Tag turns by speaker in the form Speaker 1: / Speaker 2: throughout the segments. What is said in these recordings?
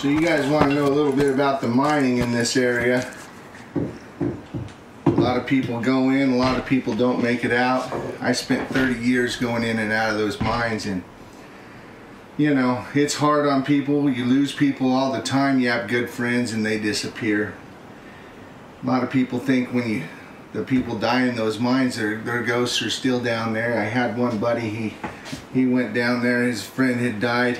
Speaker 1: So you guys want to know a little bit about the mining in this area. A lot of people go in, a lot of people don't make it out. I spent 30 years going in and out of those mines and you know, it's hard on people. You lose people all the time. You have good friends and they disappear. A lot of people think when you the people die in those mines, their, their ghosts are still down there. I had one buddy, he he went down there, his friend had died,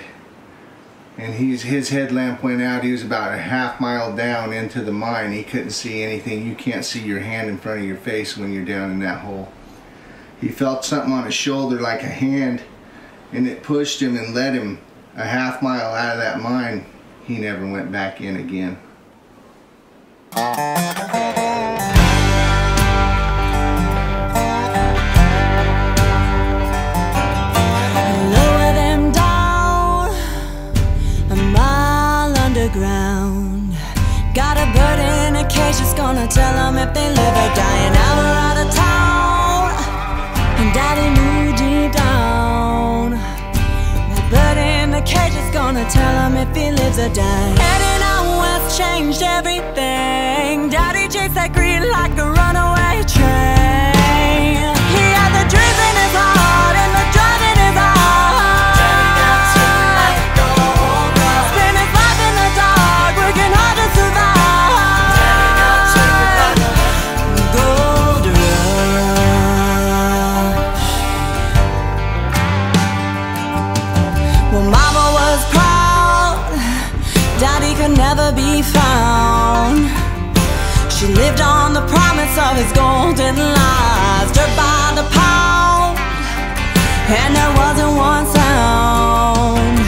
Speaker 1: and he's, his headlamp went out. He was about a half mile down into the mine. He couldn't see anything. You can't see your hand in front of your face when you're down in that hole. He felt something on his shoulder like a hand, and it pushed him and led him a half mile out of that mine. He never went back in again.
Speaker 2: Gonna tell them if they live or die. An hour out of town, and Daddy knew deep down. That bird in the cage is gonna tell him if he lives or dies. Heading out west changed everything. Daddy chased that green like a runaway train. Found. She lived on the promise of his golden lies, dirt by the pound, and there wasn't one sound.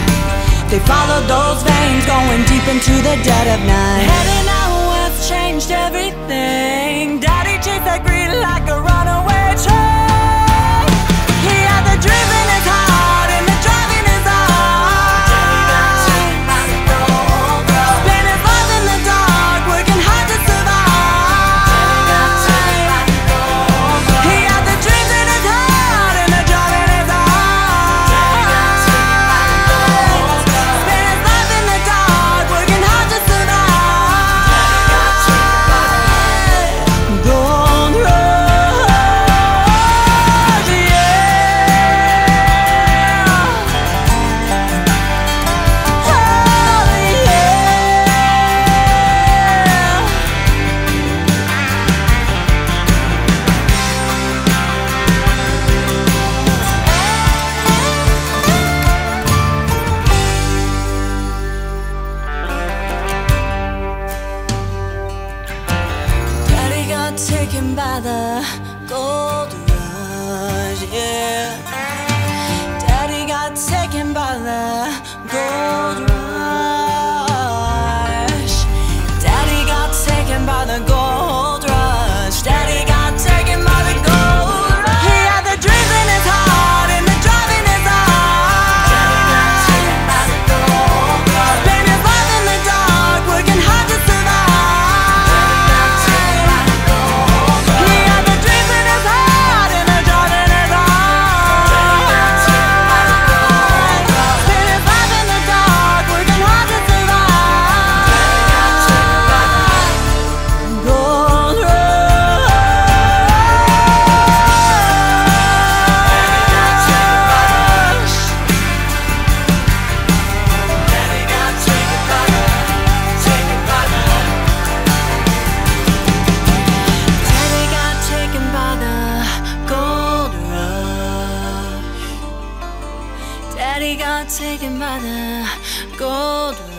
Speaker 2: They followed those veins, going deep into the dead of night. Heading out west changed everything. Daddy chased that green the gold rush, yeah. Got taken by the gold.